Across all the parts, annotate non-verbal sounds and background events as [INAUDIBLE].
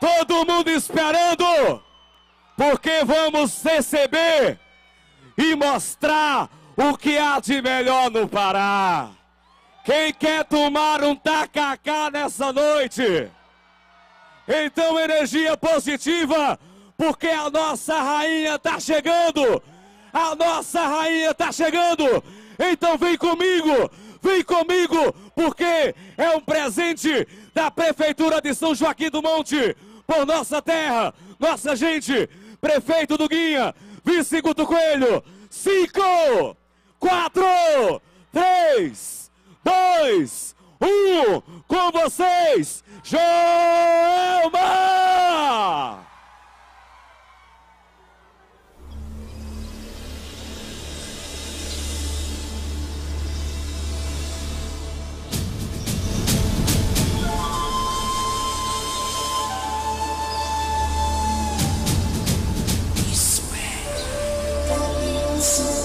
Todo mundo esperando, porque vamos receber e mostrar o que há de melhor no Pará. Quem quer tomar um tacacá nessa noite? Então, energia positiva, porque a nossa rainha está chegando. A nossa rainha está chegando. Então, vem comigo, vem comigo, porque é um presente da Prefeitura de São Joaquim do Monte, por nossa terra, nossa gente. Prefeito do Guinha, vice Guto Coelho. Cinco, quatro, três, dois, um. Com vocês, Joelma! Alô,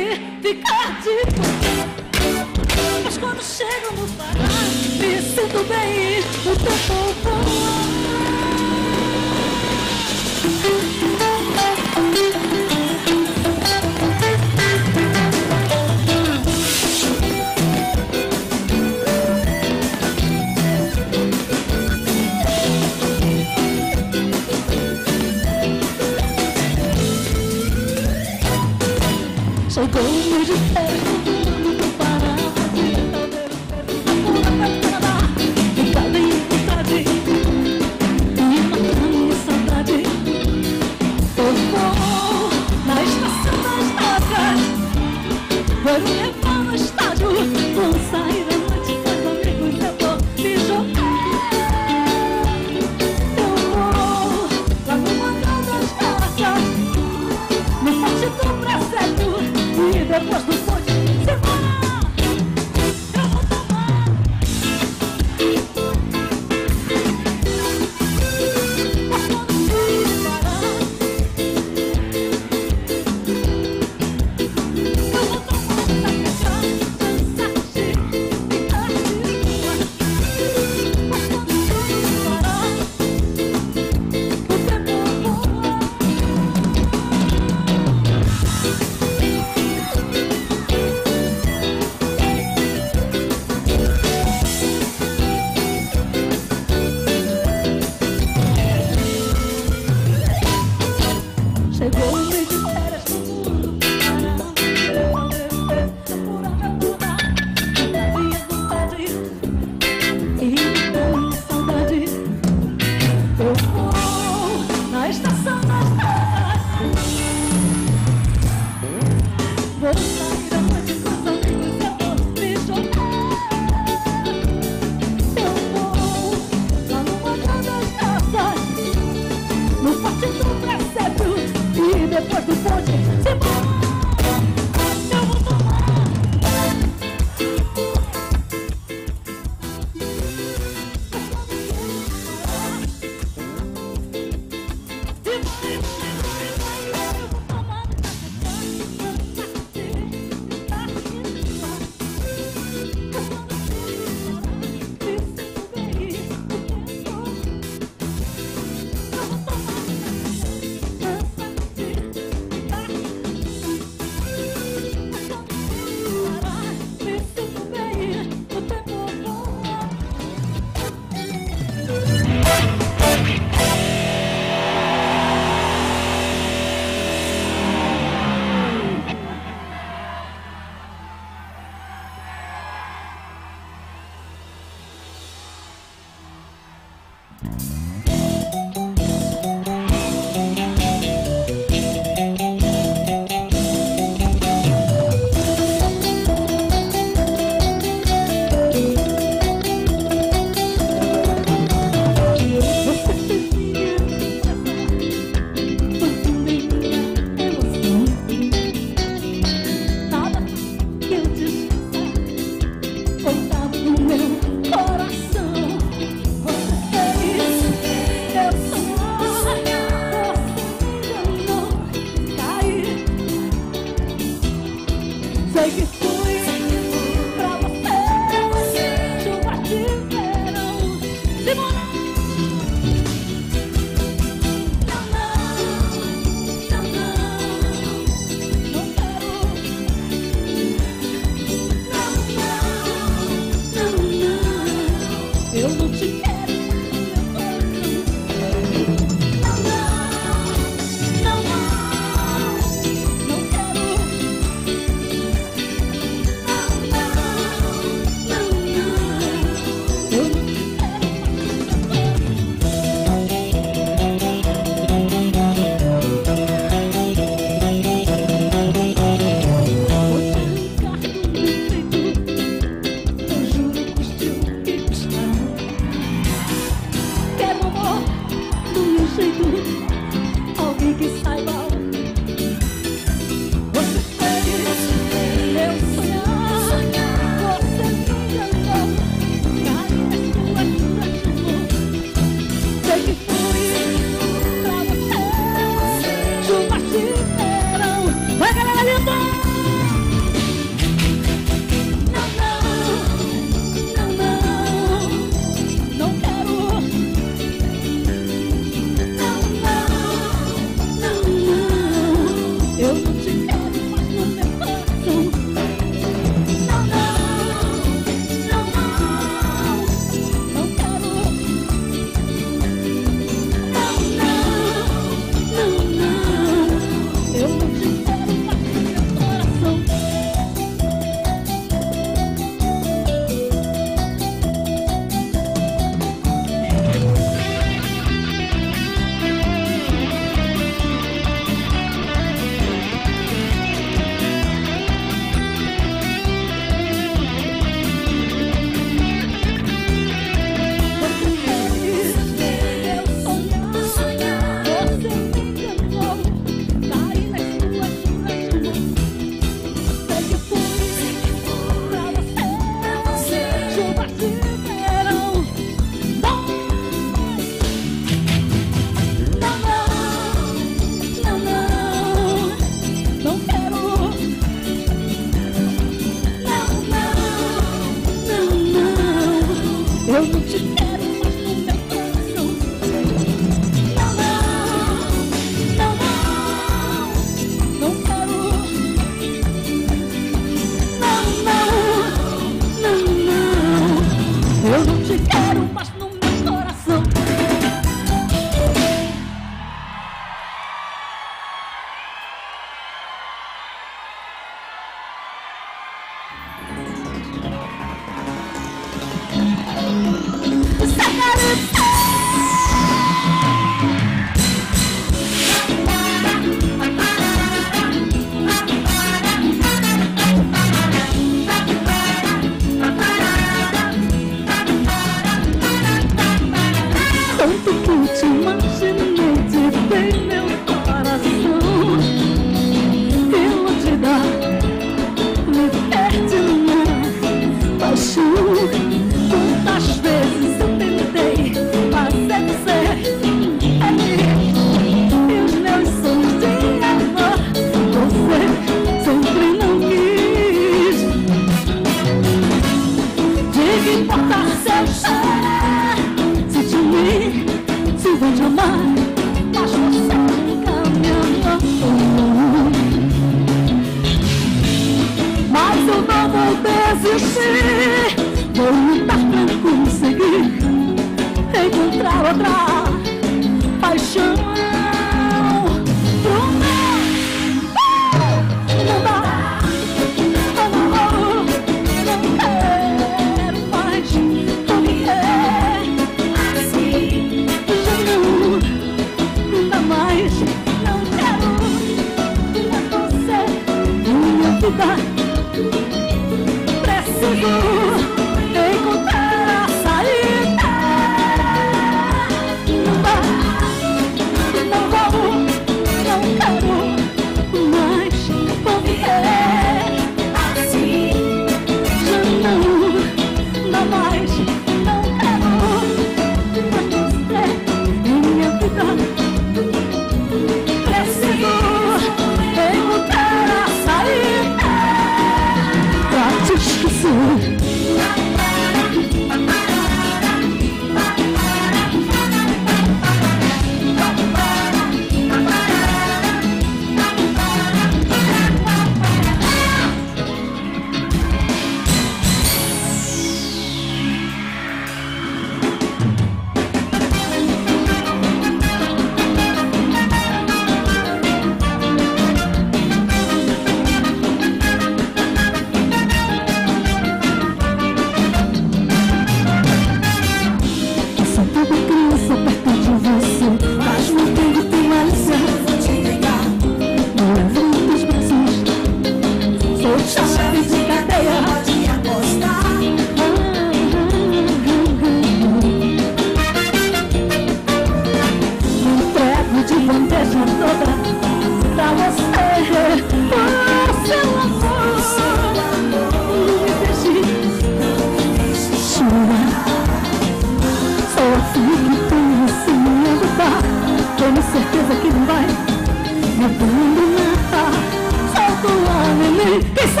que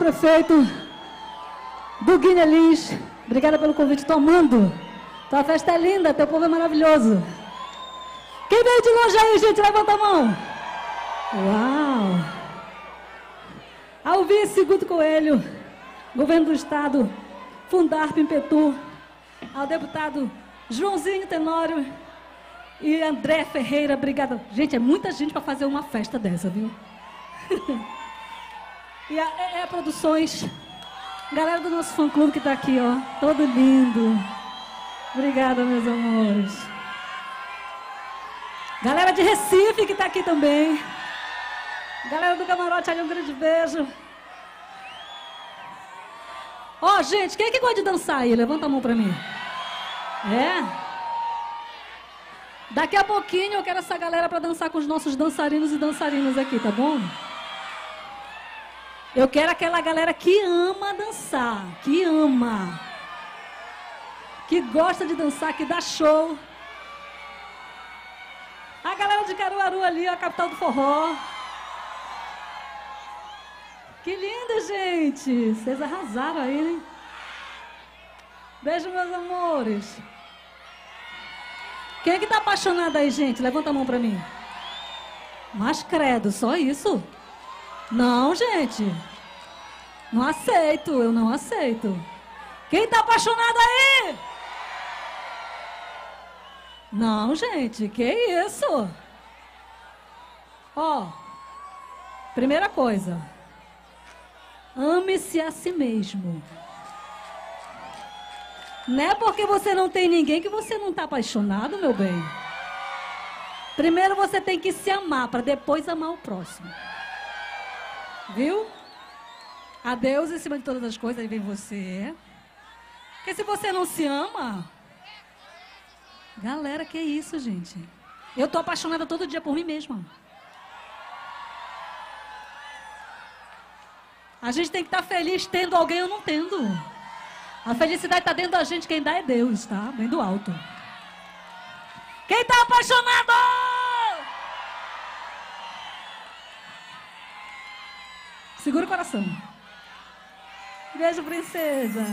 prefeito, Duguinha Lins. Obrigada pelo convite, tomando. Tua festa é linda, teu povo é maravilhoso. Quem veio de longe aí, gente? Levanta a mão. Uau! Ao vice Guto Coelho, governo do estado, Fundarp Impetu, ao deputado Joãozinho Tenório e André Ferreira, obrigada. Gente, é muita gente para fazer uma festa dessa, viu? [LAUGHS] Produções, galera do nosso fã-clube que está aqui, ó, todo lindo. Obrigada, meus amores. Galera de Recife que está aqui também. Galera do Camarote, ali um grande beijo. Ó, gente, quem é que gosta de dançar aí? Levanta a mão pra mim. É? Daqui a pouquinho eu quero essa galera para dançar com os nossos dançarinos e dançarinas aqui, tá bom? Eu quero aquela galera que ama dançar, que ama. Que gosta de dançar, que dá show. A galera de Caruaru ali, a capital do forró. Que lindo, gente! Vocês arrasaram aí, né? Beijo, meus amores. Quem é que tá apaixonado aí, gente? Levanta a mão pra mim. Mas credo, só isso? Não, gente. Não aceito, eu não aceito. Quem tá apaixonado aí? Não, gente, que isso? Ó, primeira coisa. Ame-se a si mesmo. Não é porque você não tem ninguém que você não está apaixonado, meu bem. Primeiro você tem que se amar para depois amar o próximo. Viu? A Deus em cima de todas as coisas, aí vem você. Porque se você não se ama. Galera, que isso, gente? Eu tô apaixonada todo dia por mim mesma. A gente tem que estar feliz tendo alguém ou não tendo. A felicidade está dentro da gente, quem dá é Deus, tá? Bem do alto. Quem está apaixonado? Segura o coração. Beijo, princesa.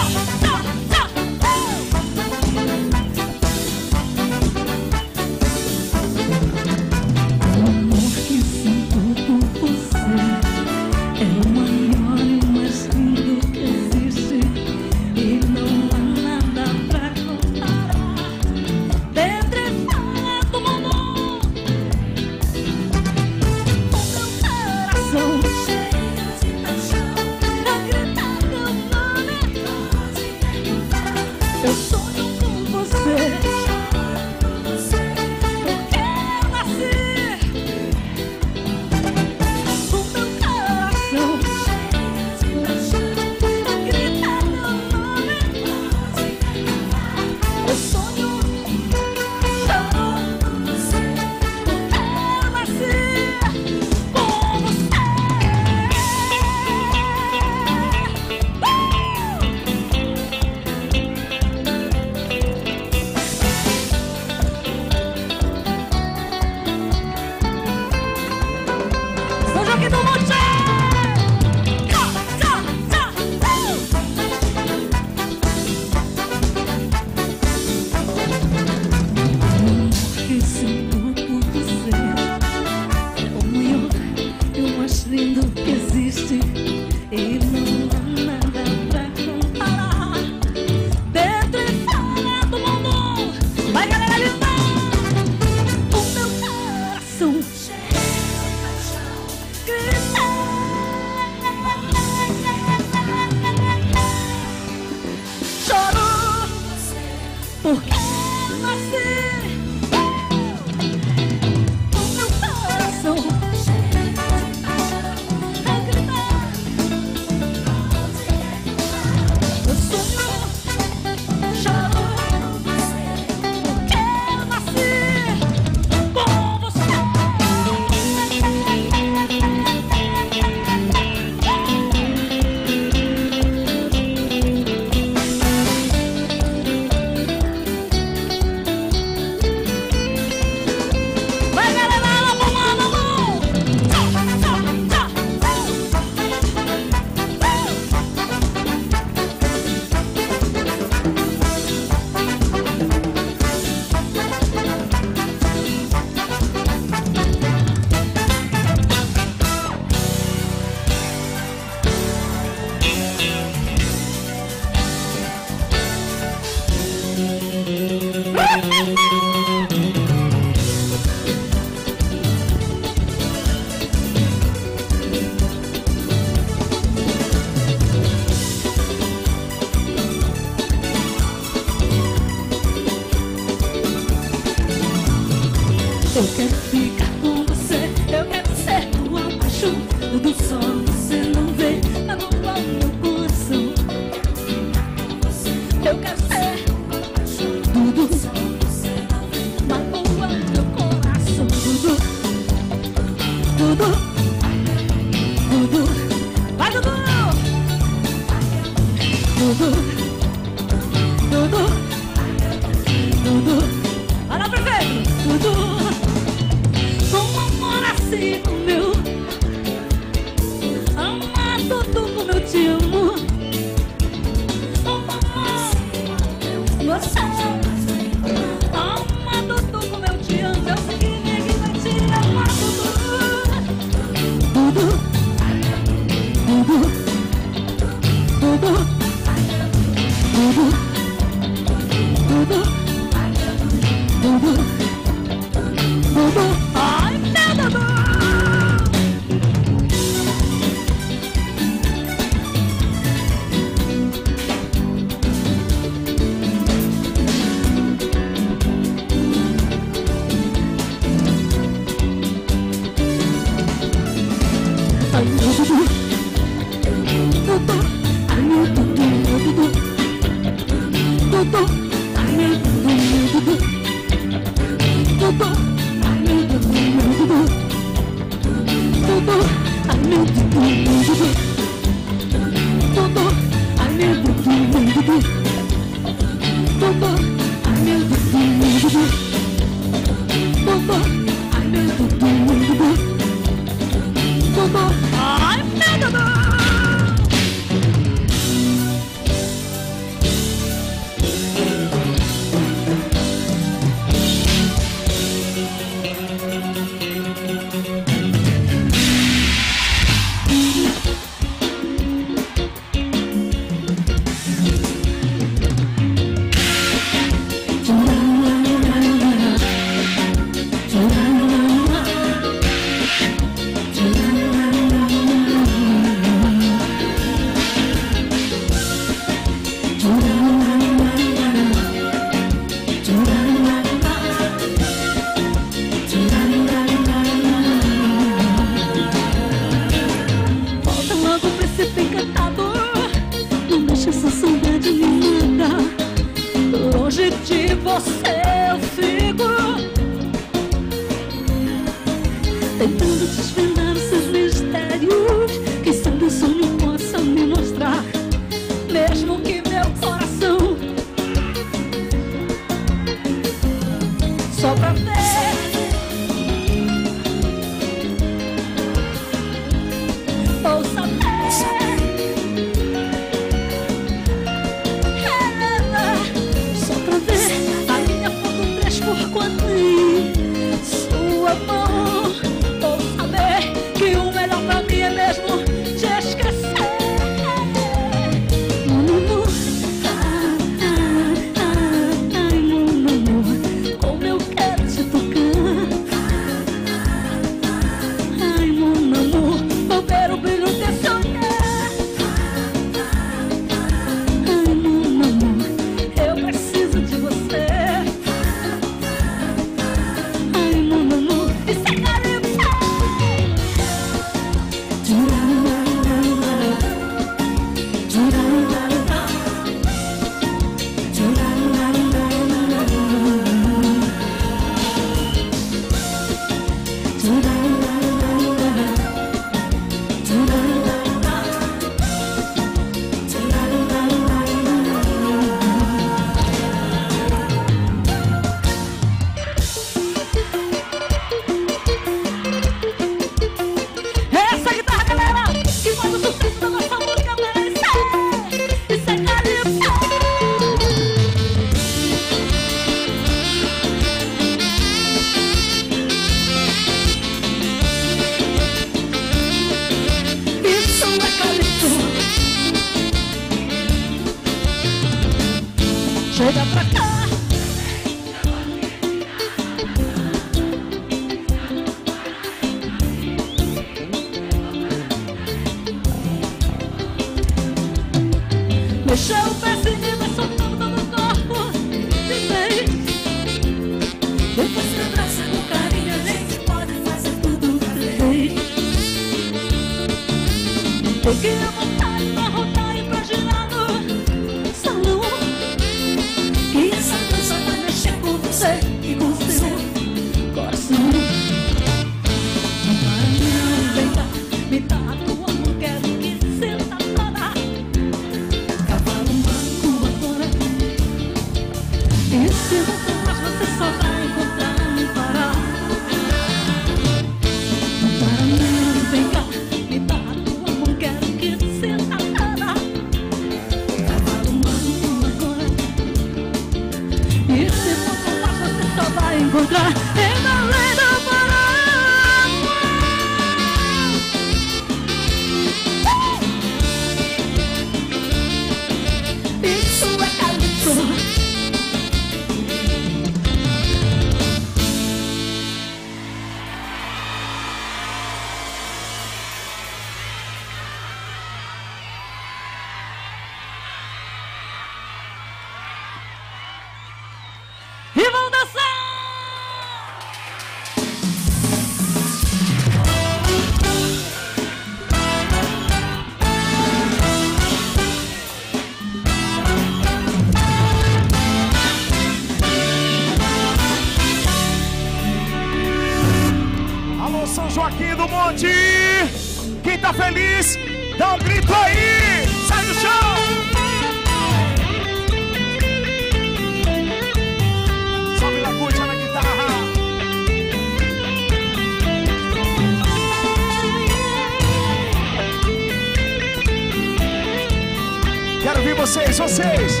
vocês, vocês.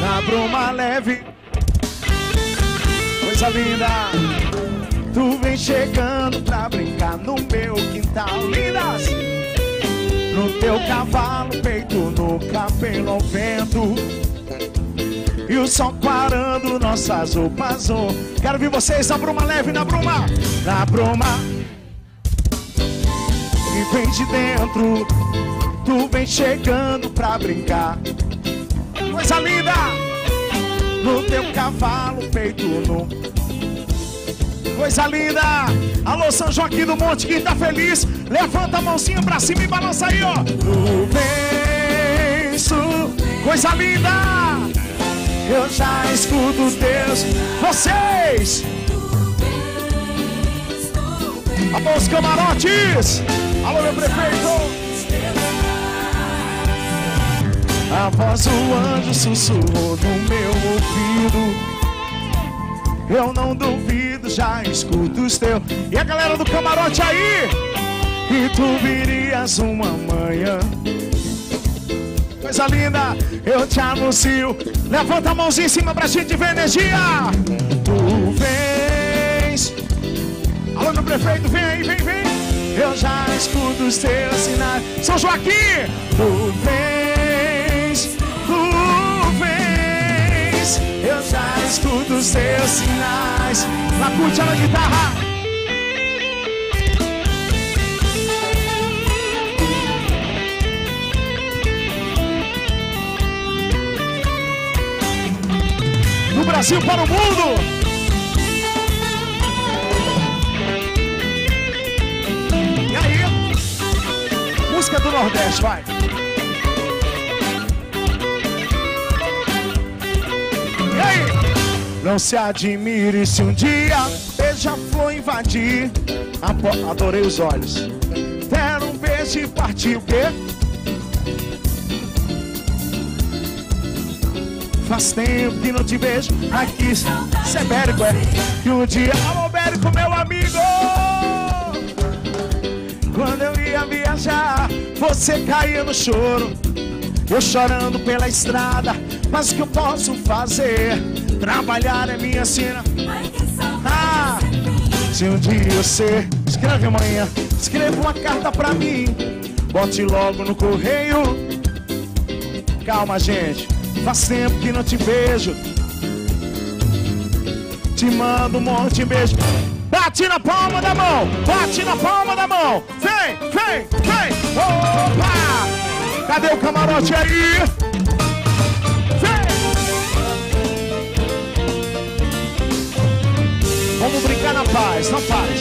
Na bruma leve, coisa linda. Tu vem chegando pra brincar no meu quintal, lindas. No teu cavalo, peito no cabelo ao vento. E o sol parando nossas roupas, oh. Quero ver vocês na bruma leve, na bruma, na bruma. E vem de dentro, tu vem chegando pra brincar coisa linda! No teu cavalo, peito nu. Coisa linda! Alô, São Joaquim do Monte, quem tá feliz, levanta a mãozinha pra cima e balança aí, ó. No penso, coisa linda! Eu já escuto Deus, vocês! Alô, os camarotes! Alô, meu prefeito! A voz do anjo sussurrou no meu ouvido. Eu não duvido, já escuto os teus. E a galera do camarote aí? E tu virias uma manhã. Coisa linda, eu te anuncio. Levanta a mãozinha em cima pra gente ver energia. Tu vens. Alô, meu prefeito, vem aí, vem, vem. Eu já escuto os teus sinais. São Joaquim, tu vens, Eu já escuto os teus sinais. Lá curte a guitarra. Do Brasil para o mundo. E aí? Música do Nordeste, vai. Não se admire se um dia beija-flor invadir. Apo- Adorei os olhos. Deram um beijo e partiu o quê? Faz tempo que não te vejo aqui. Cê é Bérico, é? E um dia, alô Bérico, meu amigo. Quando eu ia viajar, você caía no choro. Eu chorando pela estrada, mas o que eu posso fazer? Trabalhar é minha sina. Ah, se um dia você escreve amanhã, escreva uma carta pra mim. Bote logo no correio. Calma, gente. Faz tempo que não te vejo. Te mando um monte de beijo. Bate na palma da mão. Bate na palma da mão. Vem, vem, vem. Opa! Cadê o camarote aí? Paz, na paz.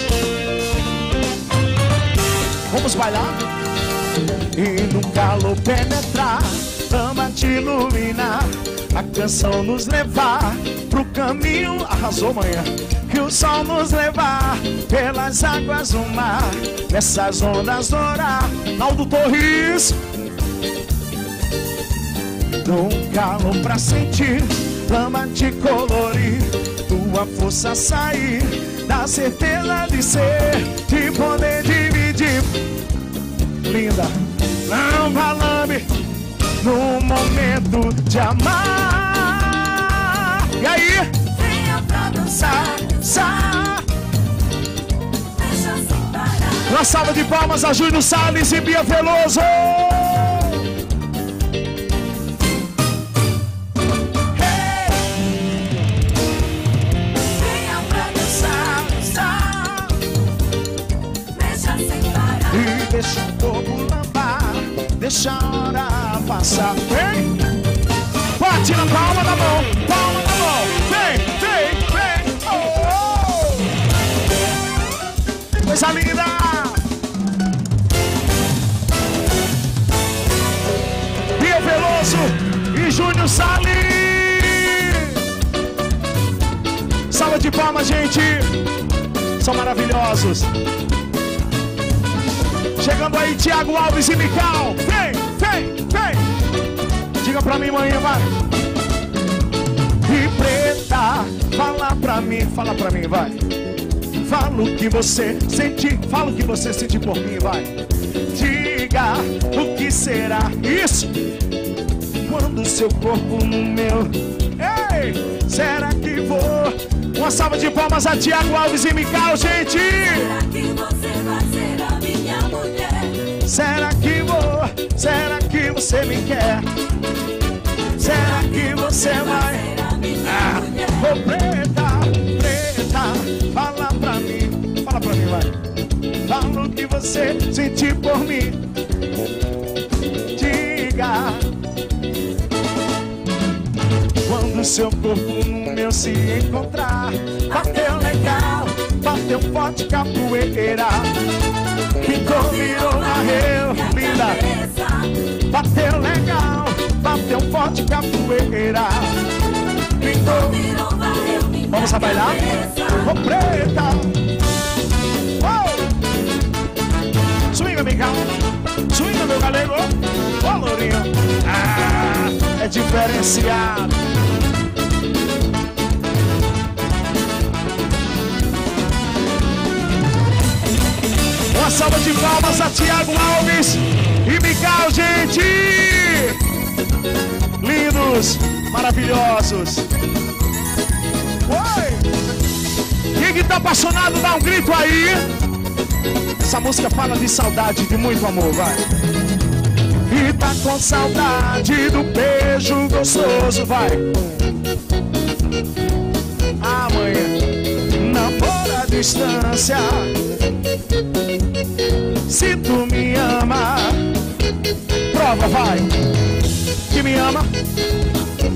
Vamos bailar? E no calor penetrar, ama te iluminar. A canção nos levar pro caminho, arrasou manhã. Que o sol nos levar pelas águas do mar, nessas ondas dourar. Naldo Torres, num calor pra sentir, lama te colorir, tua força sair, da certeza de ser, de poder dividir. Linda, não valame no momento de amar. E aí, Venha pra dançar, dançar. Uma salva de palmas a Júnior Salles e Bia Veloso. Deixa a hora passar. Vem! Bate na palma da mão, palma da mão. Vem, vem, vem. Oh, oh. Coisa linda! Bia Veloso e Júnior Salles. Salva de palmas, gente. São maravilhosos. Chegando aí, Thiago Alves e Mical. Vem, vem, vem. Diga pra mim, manhã, vai. E preta, fala pra mim, fala pra mim, vai. Fala o que você sente, fala o que você sente por mim, vai. Diga o que será isso quando seu corpo no meu. Ei, será que vou? Uma salva de palmas a Thiago Alves e Mical, gente. Será que você vai ser? Será que vou? Será que você me quer? Será que você vai? A minha Ah, ô preta, preta, fala pra mim, fala pra mim, vai. Fala o que você sentir por mim. Diga. Quando seu corpo no meu se encontrar, bateu legal, bateu forte capoeira. Virou, varreu, linda. Cabeça, Bateu legal, bateu forte capoeira. Vamos a bailar? Ô preta! Oh! Swinga, Miguel! Swinga, meu galego! Ô, oh, lourinho! Ah, é diferenciado! Uma salva de palmas a Tiago Alves e Miguel, gente! Lindos, maravilhosos! Oi! Quem que tá apaixonado, dá um grito aí! Essa música fala de saudade, de muito amor, vai! E tá com saudade do beijo gostoso, vai! Amanhã, namora a distância se tu me ama, prova, vai. Que me ama,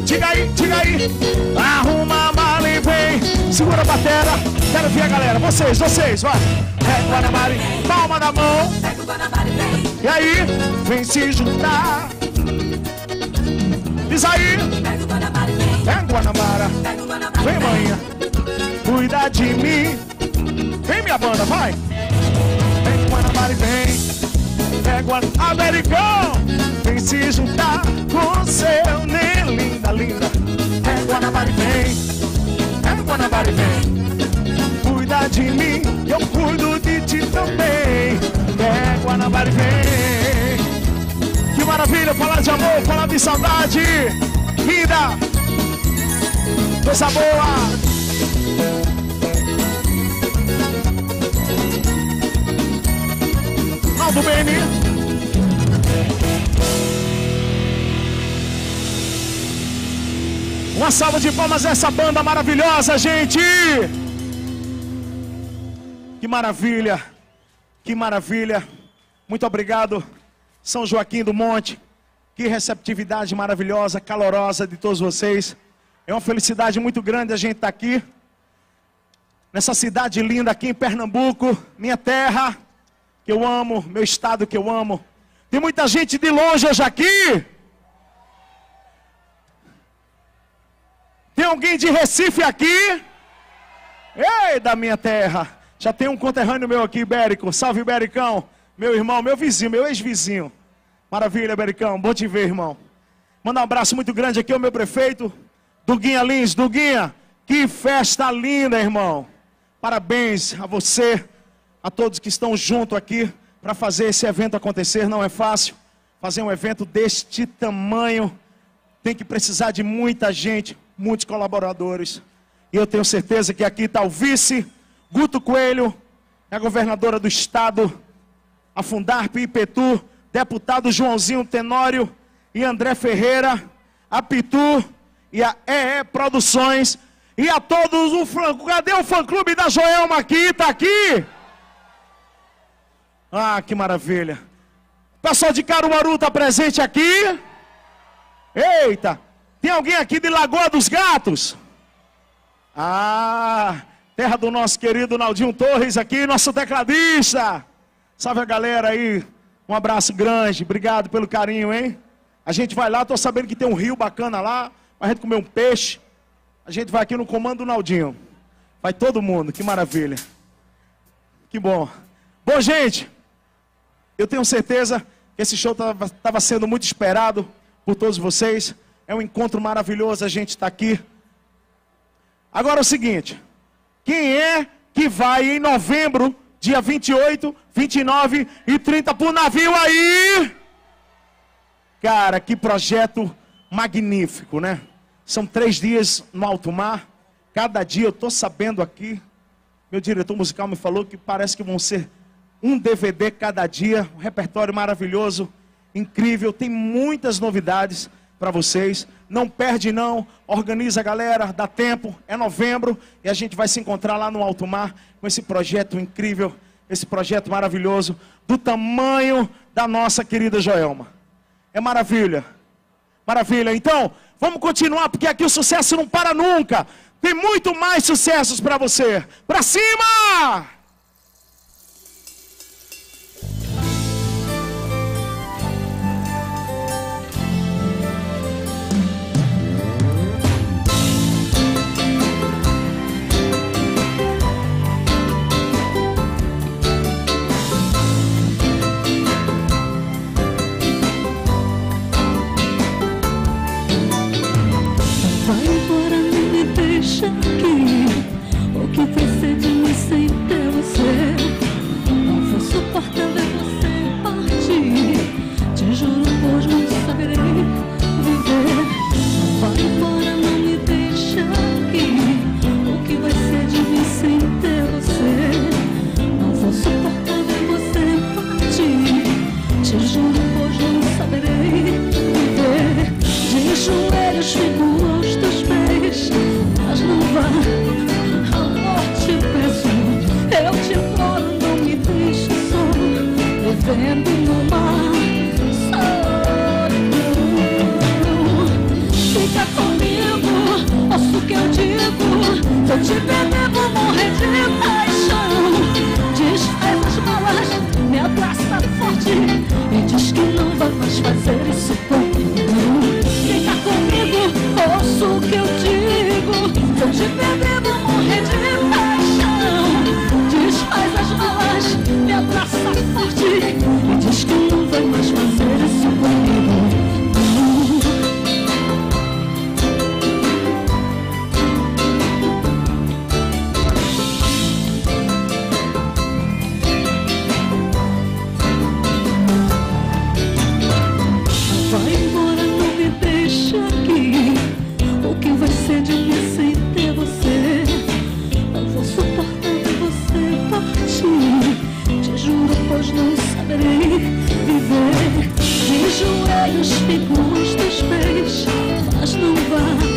diga aí, diga aí. Arruma a mala e vem. Segura a batera, quero ver a galera. Vocês, vocês, vai. É Guanabara, palma da mão. E aí, vem se juntar. Diz aí. É Guanabara, vem manhã. Cuida de mim. Vem minha banda, vai. Guanabara vem, é Guan Americão, vem se juntar com seu nem linda, linda. É Guanabara vem, é Guanabara vem, cuida de mim, eu cuido de ti também. É Guanabara vem, que maravilha, falar de amor, falar de saudade, vida, coisa boa. Beni. Uma salva de palmas a essa banda maravilhosa, gente! Que maravilha! Que maravilha! Muito obrigado, São Joaquim do Monte. Que receptividade maravilhosa, calorosa de todos vocês. É uma felicidade muito grande a gente estar aqui. Nessa cidade linda aqui em Pernambuco, minha terra que eu amo, meu estado que eu amo. Tem muita gente de longe hoje aqui. Tem alguém de Recife aqui? Ei, da minha terra. Já tem um conterrâneo meu aqui, Ibérico. Salve, Ibericão. Meu irmão, meu vizinho, meu ex-vizinho. Maravilha, Ibericão. Bom te ver, irmão. Manda um abraço muito grande aqui ao meu prefeito, Duguinha Lins. Duguinha, que festa linda, irmão. Parabéns a você a todos que estão junto aqui para fazer esse evento acontecer. Não é fácil fazer um evento deste tamanho. Tem que precisar de muita gente, muitos colaboradores. E eu tenho certeza que aqui está o vice, Guto Coelho, é a governadora do estado, a Fundarp Ipetu, deputado Joãozinho Tenório e André Ferreira, a Pitu e a EE Produções. E a todos o fã. Cadê o fã clube da Joelma aqui? Está aqui? Ah, que maravilha. Pessoal de Caruaru está presente aqui? Eita, tem alguém aqui de Lagoa dos Gatos? Ah, terra do nosso querido Naldinho Torres aqui, nosso tecladista. Salve a galera aí. Um abraço grande, obrigado pelo carinho, hein? A gente vai lá, tô sabendo que tem um rio bacana lá, a gente comer um peixe. A gente vai aqui no comando do Naldinho. Vai todo mundo, que maravilha. Que bom. Bom, gente, eu tenho certeza que esse show estava sendo muito esperado por todos vocês. É um encontro maravilhoso a gente estar tá aqui. Agora é o seguinte: quem é que vai em novembro, dia 28, 29 e 30 para o navio aí? Cara, que projeto magnífico, né? São três dias no alto mar. Cada dia eu estou sabendo aqui. Meu diretor musical me falou que parece que vão ser um DVD cada dia, um repertório maravilhoso, incrível, tem muitas novidades para vocês. Não perde não, organiza a galera, dá tempo, é novembro e a gente vai se encontrar lá no Alto Mar com esse projeto incrível, esse projeto maravilhoso, do tamanho da nossa querida Joelma. É maravilha. Maravilha. Então, vamos continuar porque aqui o sucesso não para nunca. Tem muito mais sucessos para você. Para cima! Vai embora, não me deixa aqui. O que vai ser de mim sem ter você? Não vou suportar ver você partir. Te juro, pois não saberei viver. Vai embora, não me deixa aqui. O que vai ser de mim sem ter você? Não vou suportar ver você partir. Te juro, pois não saberei viver. De joelhos fico no mar. Fica comigo, ouço o que eu digo. Se eu te perder, vou morrer de paixão. Desfez as malas, me abraça forte e diz que não vai mais fazer isso comigo. Fica comigo, ouço o que eu digo. Se eu te perder, vou morrer de paixão me abraça, finge, me diz que pois não saberei viver. De joelhos fico aos teus pés, mas não vá.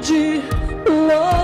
Digno de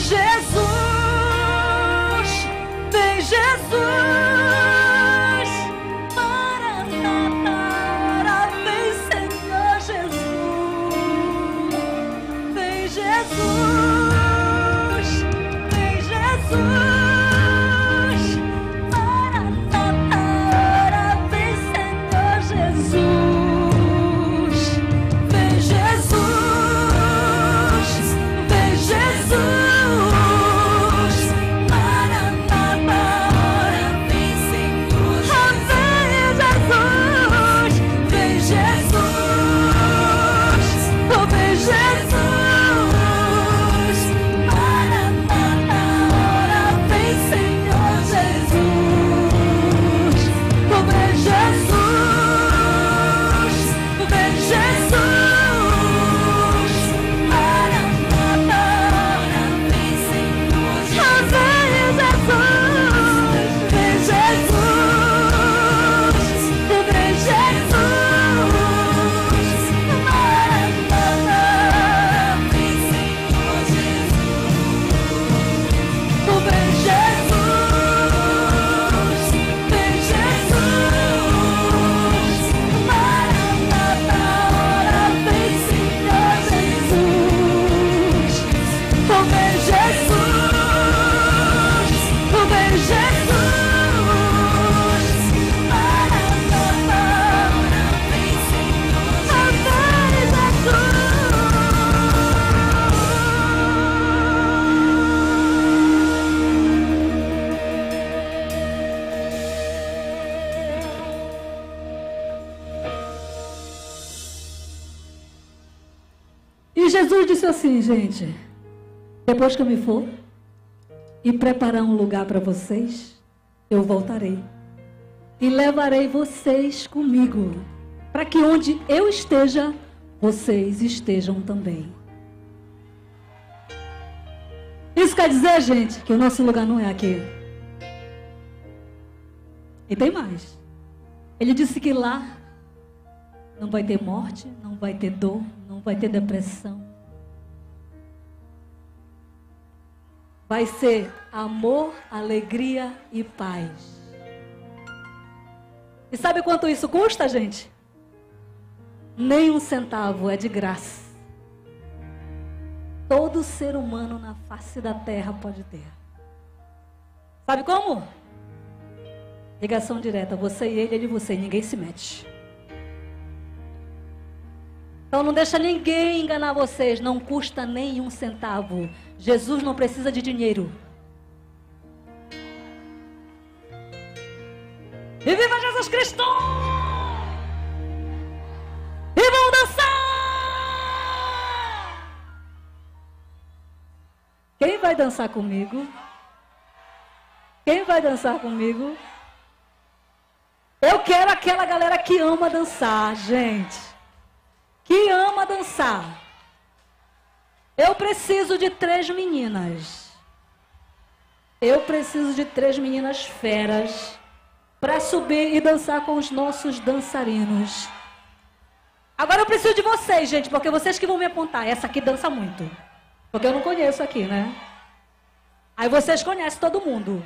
Jesus, assim, gente: depois que eu me for e preparar um lugar para vocês, eu voltarei e levarei vocês comigo, para que onde eu esteja, vocês estejam também. Isso quer dizer, gente, que o nosso lugar não é aqui. E tem mais. Ele disse que lá não vai ter morte, não vai ter dor, não vai ter depressão. Vai ser amor, alegria e paz. E sabe quanto isso custa, gente? Nem um centavo é de graça. Todo ser humano na face da terra pode ter. Sabe como? Ligação direta, você e ele, ele e você, ninguém se mete. Então não deixa ninguém enganar vocês, não custa nem um centavo. Jesus não precisa de dinheiro. E viva Jesus Cristo! E vamos dançar! Quem vai dançar comigo? Quem vai dançar comigo? Eu quero aquela galera que ama dançar, gente. Que ama dançar. Eu preciso de três meninas. Eu preciso de três meninas feras para subir e dançar com os nossos dançarinos. Agora eu preciso de vocês, gente, porque vocês que vão me apontar. Essa aqui dança muito. Porque eu não conheço aqui, né? Aí vocês conhecem todo mundo.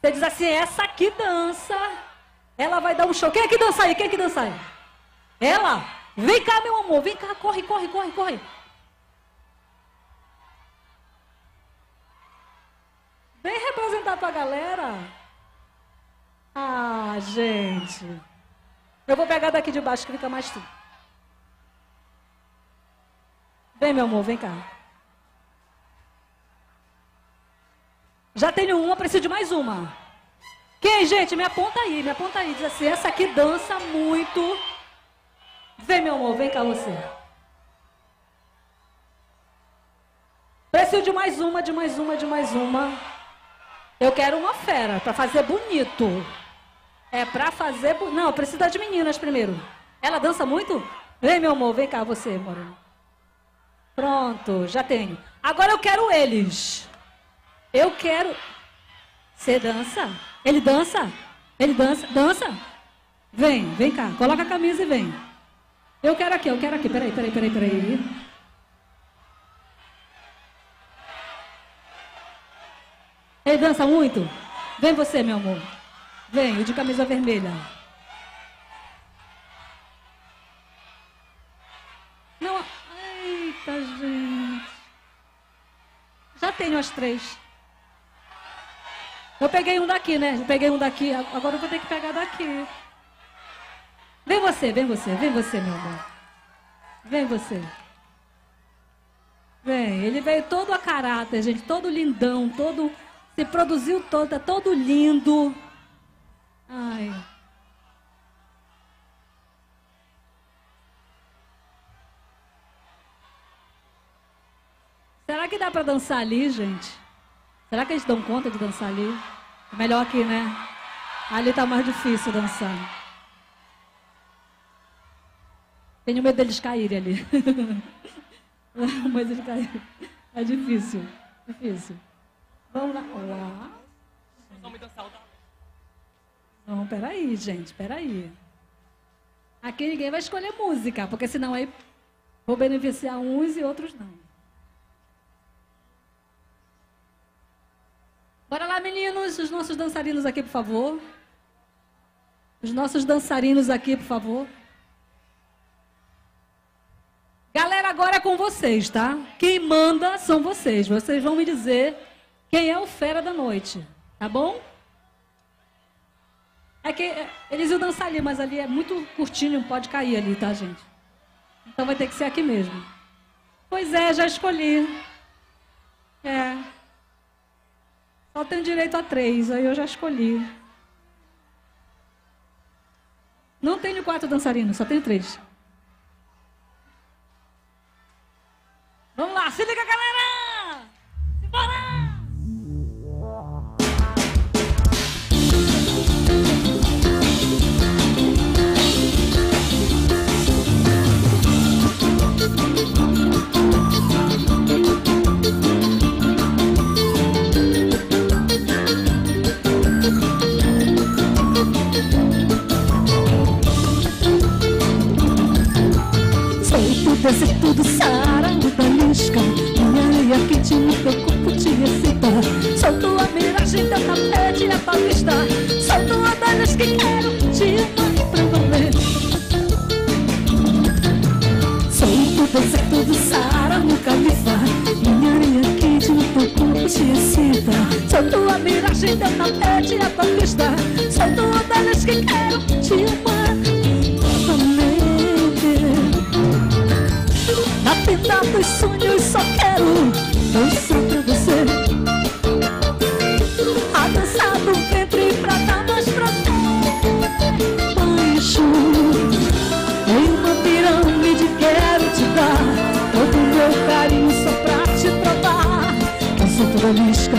Você diz assim, essa aqui dança. Ela vai dar um show. Quem é que dança aí? Quem é que dança aí? Ela? Vem cá, meu amor. Vem cá. Corre, corre, corre, corre. Vem representar tua galera. Ah, gente. Eu vou pegar daqui de baixo que fica mais tu. Vem, meu amor, vem cá. Já tenho uma, preciso de mais uma. Quem, gente? Me aponta aí, me aponta aí. Diz assim, essa aqui dança muito. Vem, meu amor, vem cá você. Preciso de mais uma, de mais uma, de mais uma. Eu quero uma fera para fazer bonito. É para fazer. Bu... Não, preciso das meninas primeiro. Ela dança muito? Vem, meu amor, vem cá você, Moreno. Pronto, já tenho. Agora eu quero eles. Eu quero. Você dança? Ele dança? Ele dança? Dança? Vem, vem cá. Coloca a camisa e vem. Eu quero aqui, eu quero aqui. Peraí, peraí, peraí, peraí. Ele dança muito? Vem você, meu amor. Vem, o de camisa vermelha. Não. Eita, gente. Já tenho as três. Eu peguei um daqui, né? Eu peguei um daqui. Agora eu vou ter que pegar daqui. Vem você, vem você, vem você, meu amor. Vem você. Vem, ele veio todo a caráter, gente, todo lindão, todo se produziu todo, tá todo lindo. Ai. Será que dá para dançar ali, gente? Será que eles dão conta de dançar ali? Melhor aqui, né? Ali tá mais difícil dançar. Tenho medo deles caírem ali. [LAUGHS] Mas eles caírem. É difícil. Difícil. Vamos lá. Olá. Não, peraí, gente, peraí. Aqui ninguém vai escolher música, porque senão aí vou beneficiar uns e outros não. Bora lá, meninos, os nossos dançarinos aqui, por favor. Os nossos dançarinos aqui, por favor. Galera, agora é com vocês, tá? Quem manda são vocês. Vocês vão me dizer quem é o fera da noite, tá bom? É que eles iam dançar ali, mas ali é muito curtinho, pode cair ali, tá, gente? Então vai ter que ser aqui mesmo. Pois é, já escolhi. É. Só tenho direito a três, aí eu já escolhi. Não tenho quatro dançarinos, só tenho três. Vamos lá, se liga, galera! Deserto do Saara, da lisca Minha areia quente no teu corpo te excita Solto a miragem da tapete e a tua vista. Solto a que quero te amar pra valer Solto o deserto do Saara, no califa. Minha areia quente no teu corpo te excita Solto a miragem da tapete e a tua vista. Solto a que quero te amar vida dos sonhos só quero dançar pra você. A dança do ventre pra dar mais prazer Baixo. Em uma pirâmide quero te dar Todo meu carinho só pra te provar. Eu sou toda lisca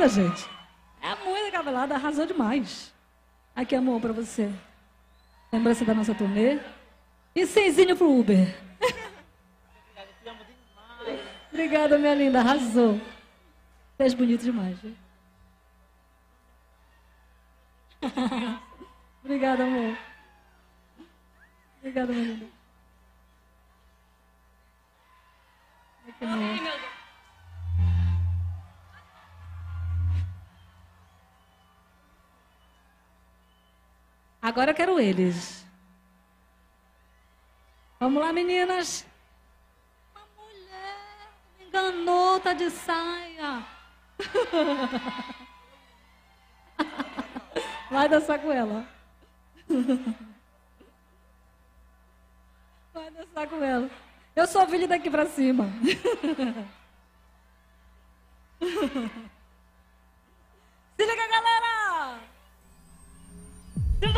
cabelada, gente. É muita cabelada, arrasou demais. Aqui, amor, pra você. Lembrança da nossa turnê. E cenzinho pro Uber. Obrigada, minha linda, arrasou. Fez bonito demais. Viu? [LAUGHS] Obrigada, amor. Obrigada, minha linda. Aqui, amor. Agora eu quero eles. Vamos lá, meninas. A mulher me enganou, tá de saia. [LAUGHS] Vai dançar com ela. [LAUGHS] Vai dançar com ela. Eu sou filha daqui pra cima. [LAUGHS] Se liga, galera! It's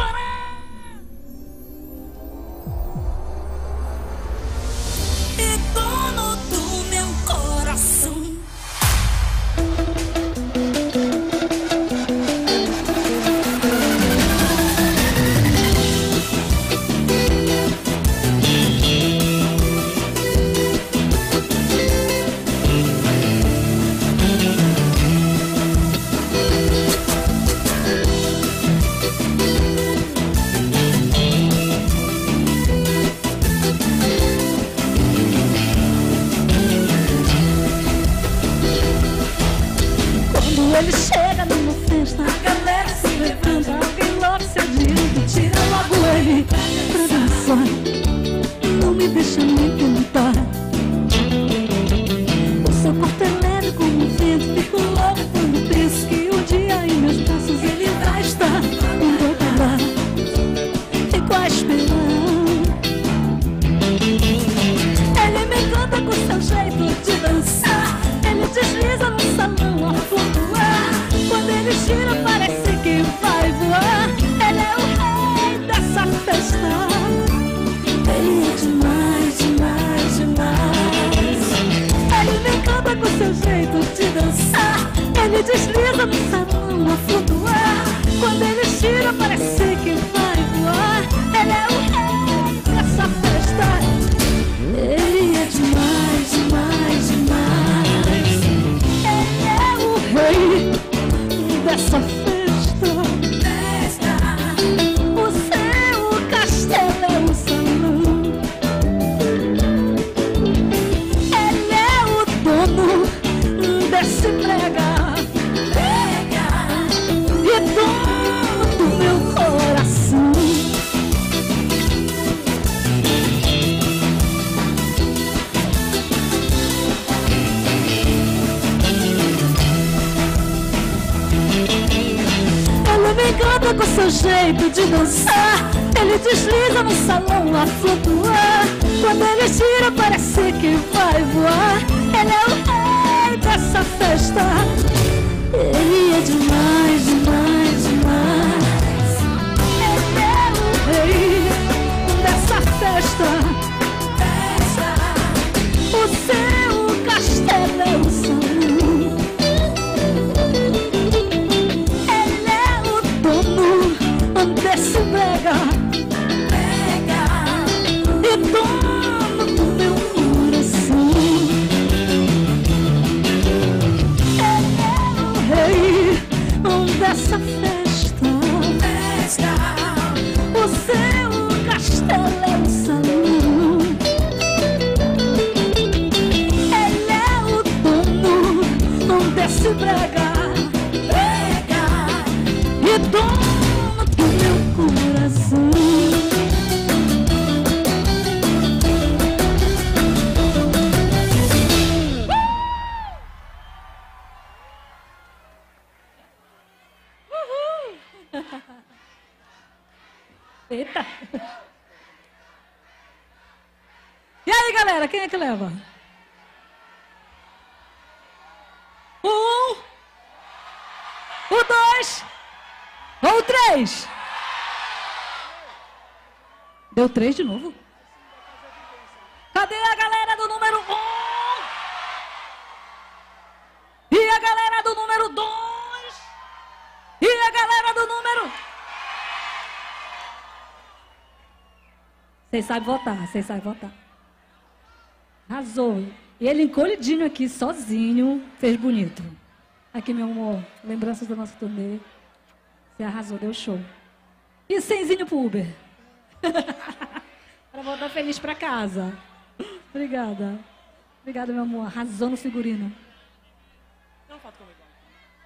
com seu jeito de dançar. Ele desliza no salão a flutuar. Quando ele gira, parece que vai seu jeito de dançar. Ele desliza no salão a flutuar. Quando ele gira, parece que vai voar. Ele é o rei dessa festa. Ele é demais, demais, demais. Ele é o rei dessa festa. O seu castelo é o salão. se pega quem é que leva? Um, o dois, ou o três. Deu três de novo? Cadê a galera do número um? E a galera do número dois? E a galera do número... Vocês sabem votar, vocês sabem votar. Arrasou. E ele encolhidinho aqui, sozinho, fez bonito. Aqui, meu amor, lembranças do nosso turnê. Você arrasou, deu show. E cenzinho pro Uber. [LAUGHS] para voltar feliz para casa. Obrigada. Obrigada, meu amor. Arrasou no figurino. Não foto comigo.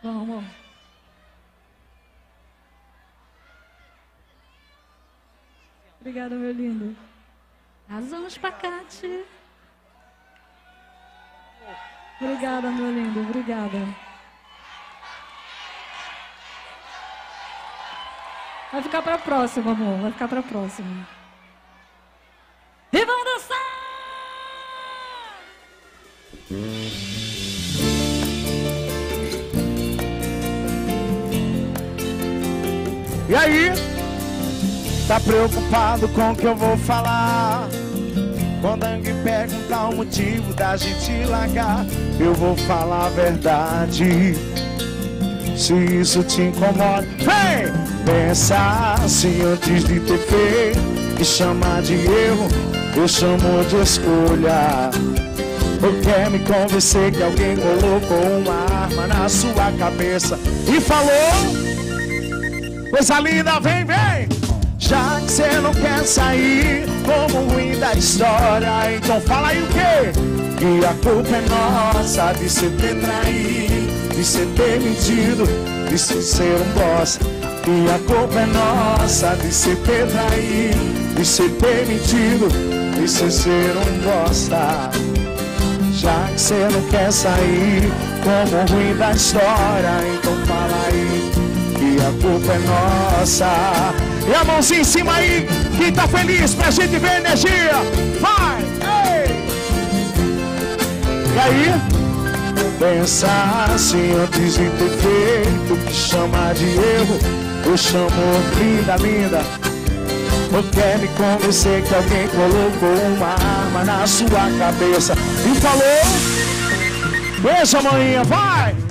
Vamos, amor. Obrigada, meu lindo. Arrasou no espacate. Obrigada, meu lindo. Obrigada. Vai ficar para próxima, amor. Vai ficar para próxima. E vamos dançar! E aí? Tá preocupado com o que eu vou falar? Quando alguém perguntar o motivo da gente largar, eu vou falar a verdade. Se isso te incomoda, hey! pensa se antes de ter feito, me chamar de erro, eu chamo de escolha. Ou quer me convencer que alguém colocou uma arma na sua cabeça e falou: Coisa linda, vem, vem! Já que você não quer sair como ruim da história, então fala aí o quê? Que a culpa é nossa de você ter traído, de você ter mentido, de você ser um bosta. E a culpa é nossa de você ter traído, de você ter mentido, de você ser um bosta. Já que você não quer sair como ruim da história, então fala aí que a culpa é nossa. E a mãozinha em cima aí, quem tá feliz pra gente ver energia. Vai! Ei! E aí? Pensa assim antes de ter feito que chama de erro. Eu chamo linda, linda. Ou quer me convencer que alguém colocou uma arma na sua cabeça e falou: Beijo, maninha, vai!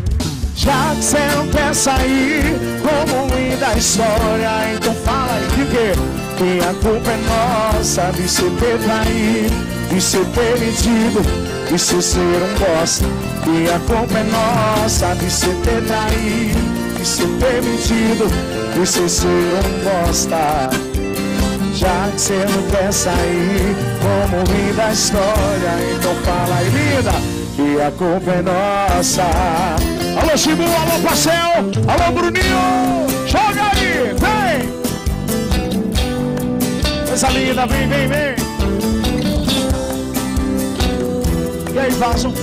Já que você não quer sair como ruim da história, então fala aí de quê? Que a culpa é nossa de você ter traído, de você ter mentido, de você ser um bosta. E a culpa é nossa de você ter traído, de você ter mentido, de você ser um bosta. Já que você não quer sair como ruim da história, então fala aí, linda, que a culpa é nossa. Alô, Chibu, alô, Parcel, alô, Bruninho, joga aí, vem! Coisa linda, vem, vem, vem! E aí, Vaso?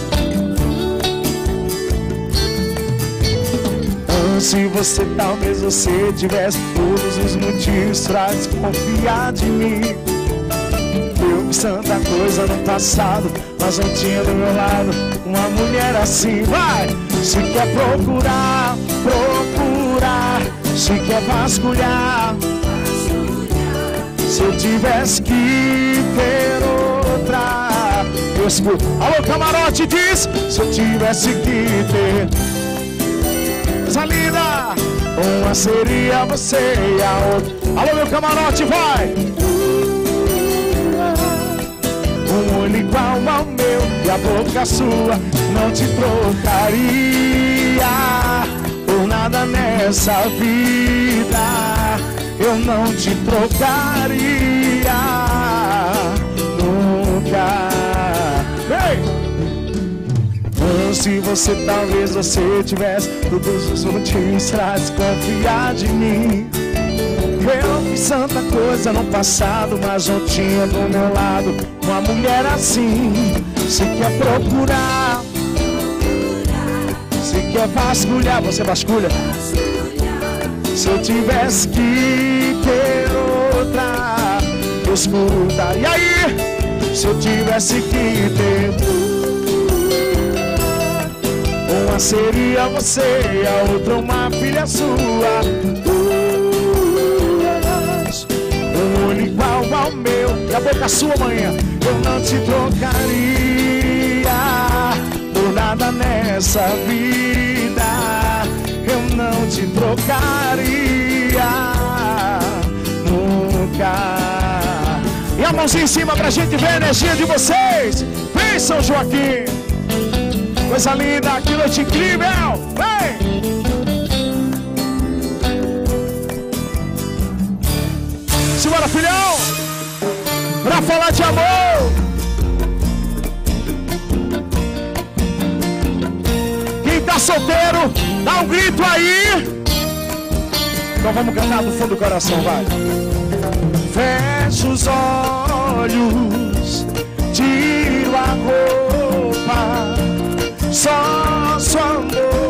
Se você talvez você tivesse todos os motivos pra desconfiar de mim Eu fiz tanta coisa no passado, mas não tinha do meu lado uma mulher assim Vai! Se quer procurar, procurar Se quer vasculhar Se eu tivesse que ter outra Eu escuto, alô camarote diz Se eu tivesse que ter coisa linda. Uma seria você e a outra. Alô, meu camarote, vai! Um olho igual ao meu e a boca sua não te trocaria por nada nessa vida. Eu não te trocaria nunca. Ei! Se você talvez você tivesse todos os motivos pra desconfiar de mim Eu fiz tanta coisa no passado, mas não tinha do meu lado uma mulher assim Se quer procurar, se quer vasculhar, você vasculha Se eu tivesse que ter outra escuta. E aí, se eu tivesse que ter uma seria você, a outra uma filha sua. Um olho igual ao meu, e a boca sua manhã. Eu não te trocaria por nada nessa vida. Eu não te trocaria nunca. E a mãozinha em cima pra gente ver a energia de vocês. Vem, São Joaquim. Coisa linda, que noite incrível. Vem. Simbora, filhão. Pra falar de amor. Quem tá solteiro, dá um grito aí. Então vamos cantar do fundo do coração, vai. Fecha os olhos, tiro a roupa, só sua boca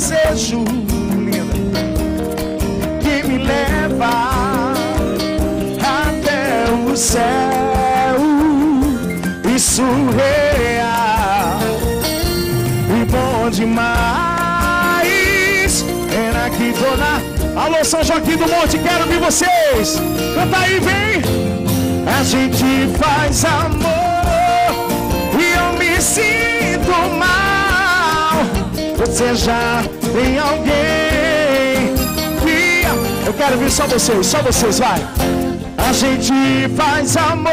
desejo, linda, que me leva até o céu e surreal e bom demais. Era aqui dona. Alô, São Joaquim do Monte, quero ver vocês. Canta aí, vem. A gente faz amor Você já tem alguém que. Eu quero ver só vocês, só vocês, vai. A gente faz amor.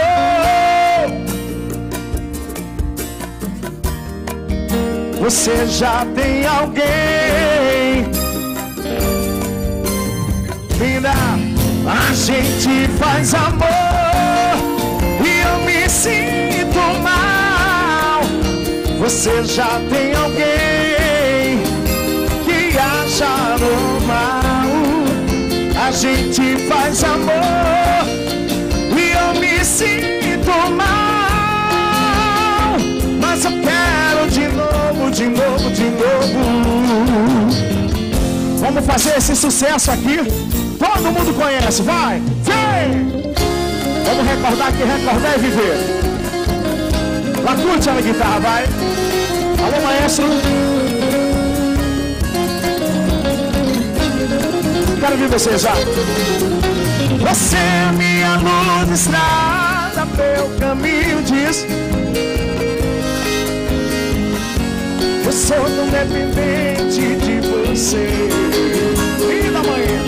Você já tem alguém Linda A gente faz amor E eu me sinto mal Você já tem alguém normal A gente faz amor E eu me sinto mal Mas eu quero de novo, de novo, de novo Vamos fazer esse sucesso aqui. Todo mundo conhece, vai! Vem! Vamos recordar que recordar é viver. Lacute na guitarra, vai! Alô, maestro! Quero ver vocês já! Você é minha luz estrada, meu caminho diz. Eu sou tão dependente de você. Linda manhã.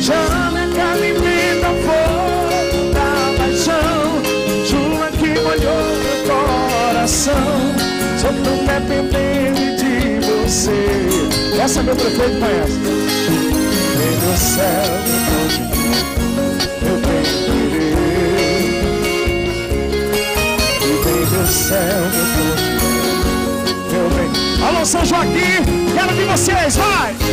Chama que alimenta o fogo da paixão. Chuva que molhou meu coração. Sou tão dependente de você. Essa é meu prefeito conhece. Do céu, eu tenho querer. E vem do céu, meu Deus. Meu bem. Alô, São Joaquim, quero ver vocês, vai!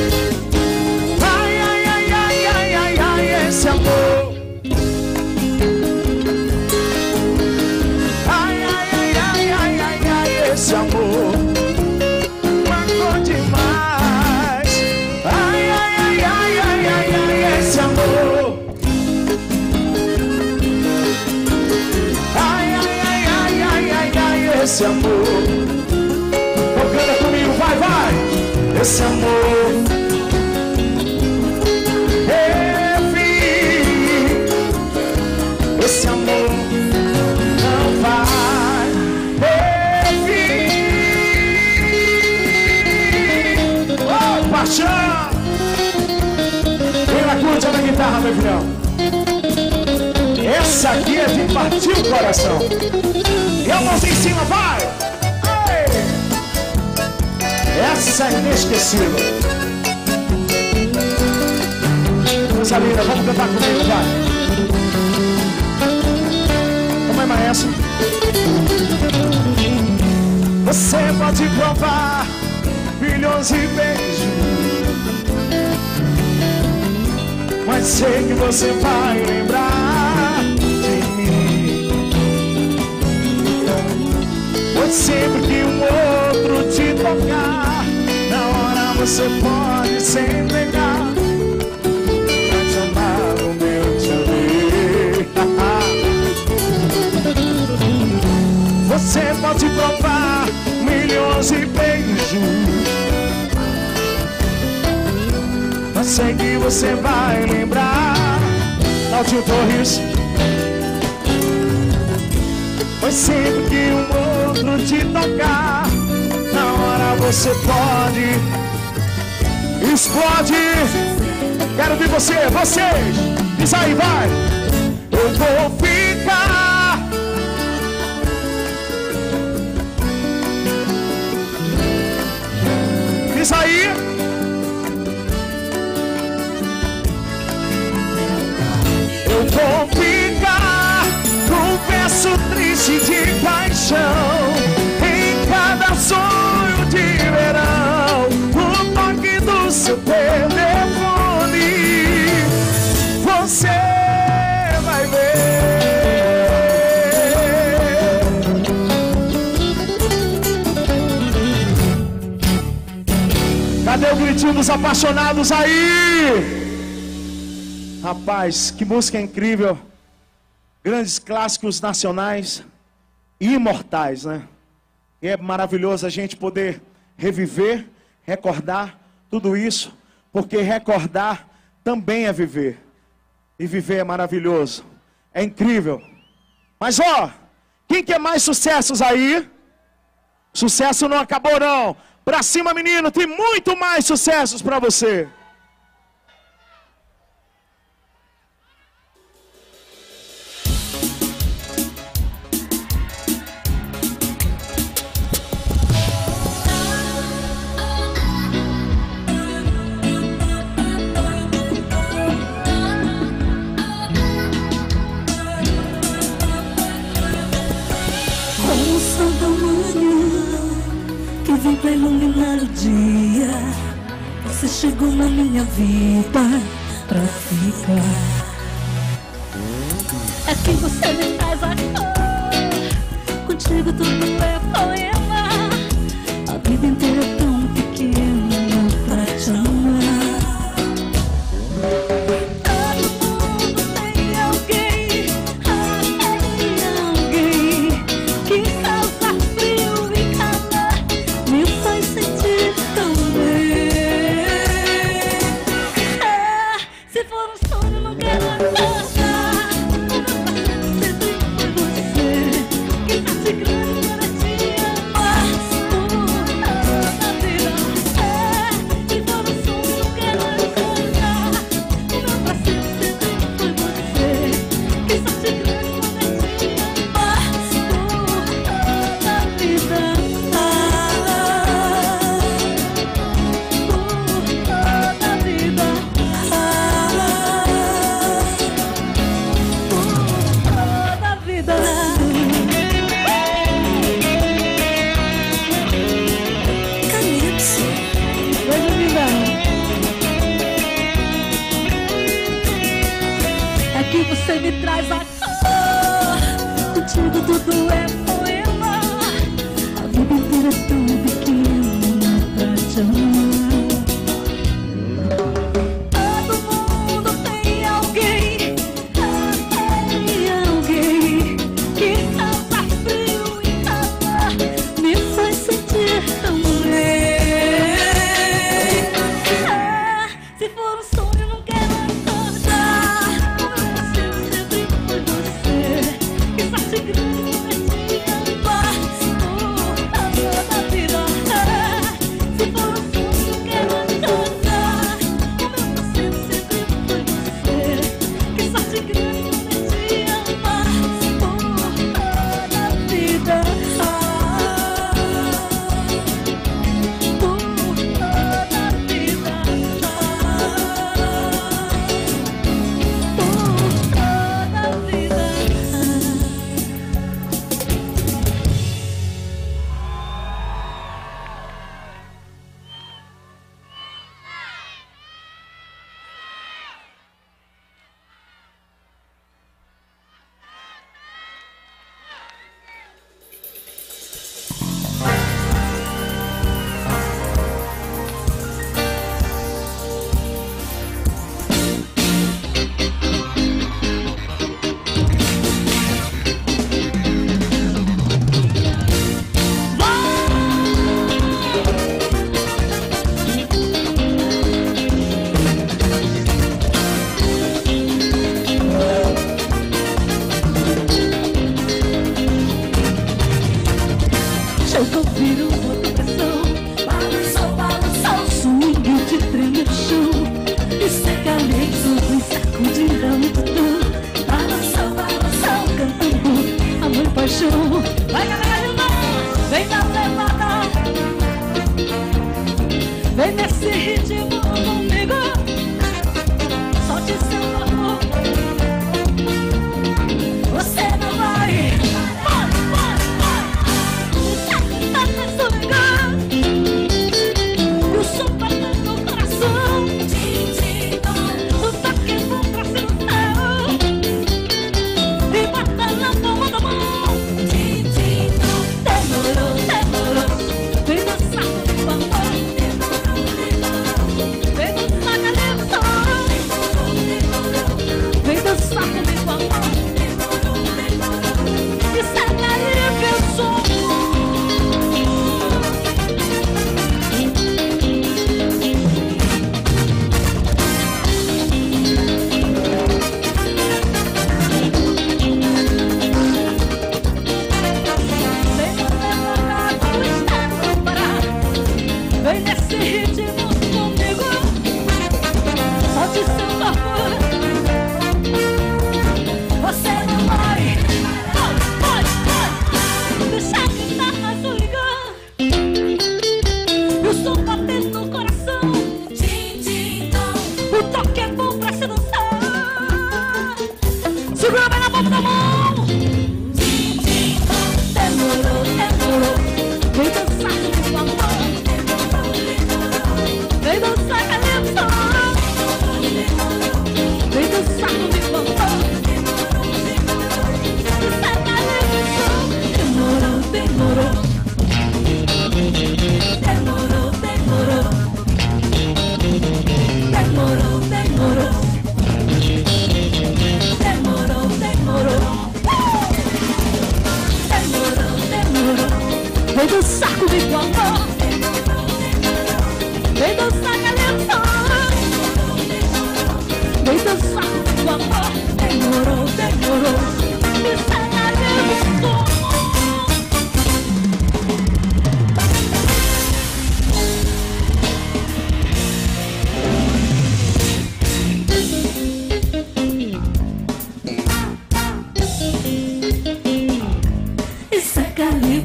Essa aqui é de partir o coração. E a mãozinha em cima, vai! Ei! Essa é inesquecível. Coisa linda, vamos cantar comigo, vai. Como é maestro? Você pode provar bilhões de beijos. Mas sei que você vai lembrar de mim. Pois sempre que um outro te você pode se entregar. [LAUGHS] Você pode provar milhões de beijos sei que você vai lembrar. Claudio Torres. Pois sempre que um outro te tocar Na hora você pode. Explode. Quero ver você, vocês. Diz aí, vai. Eu vou verso triste de paixão Em cada sonho de verão O toque do seu telefone Você vai ver Cadê o gritinho dos apaixonados aí? Rapaz, que música incrível. Grandes clássicos nacionais e imortais, né? E é maravilhoso a gente poder reviver, recordar tudo isso, porque recordar também é viver. E viver é maravilhoso. É incrível. Mas ó, quem quer mais sucessos aí? Sucesso não acabou não. Pra cima, menino, tem muito mais sucessos pra você. Chegou na minha vida pra ficar. É que você me traz a. Contigo tudo é poema.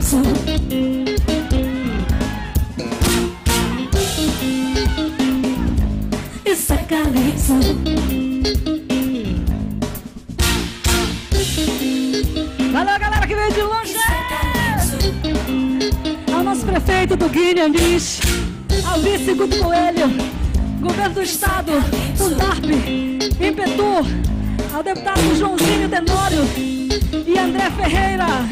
Isso é calypso Valeu, galera que veio de longe! É Ao nosso prefeito do Guilherme Miss, ao vice Guto Coelho, governo do estado, do DARP, Impetu, ao deputado Joãozinho Tenório e André Ferreira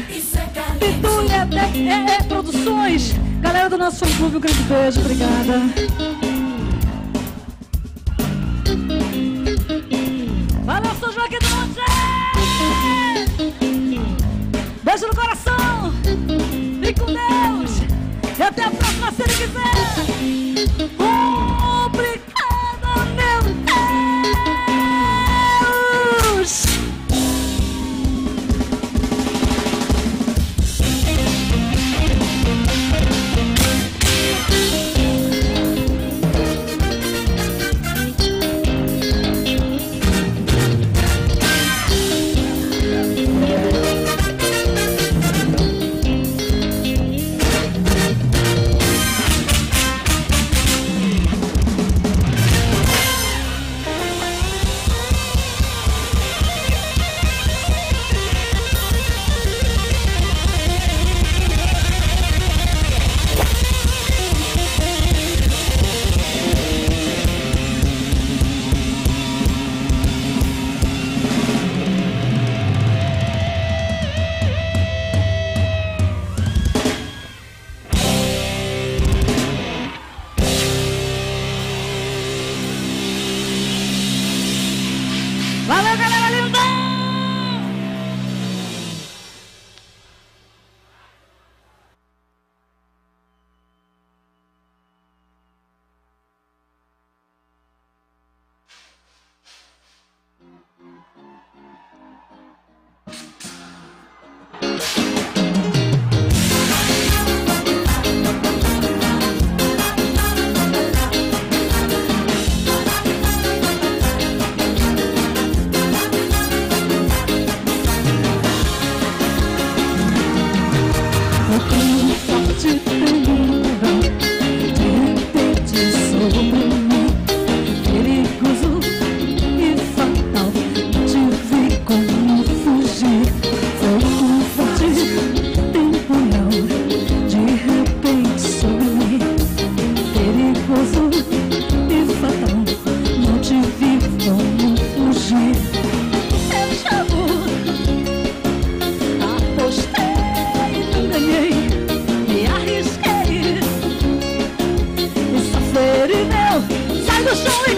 é, é, Produções. Galera do nosso clube, um grande beijo. Obrigada.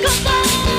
goodbye.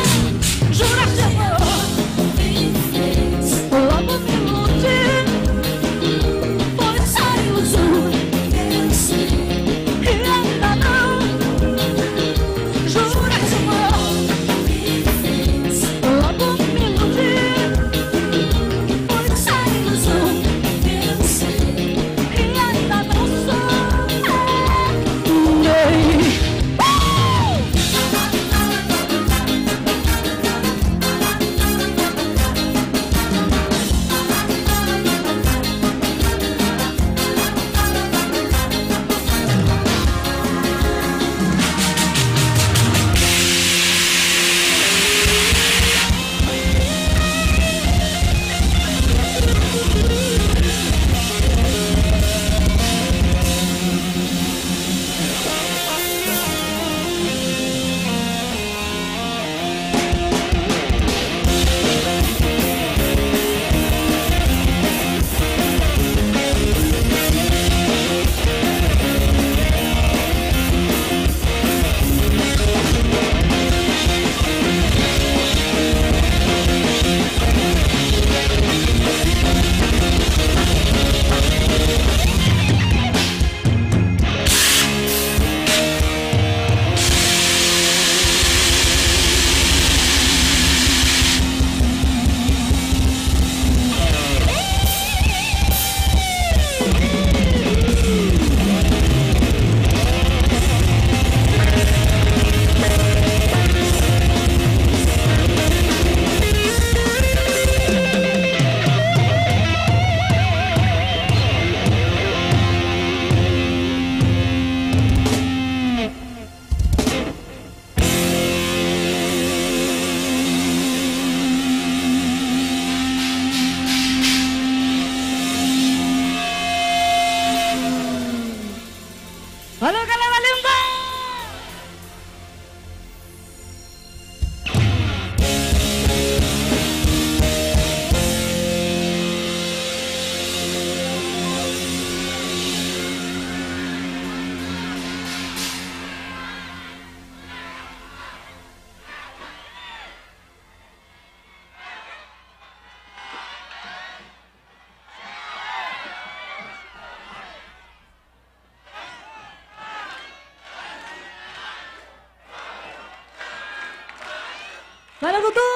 Valeu, Dudu!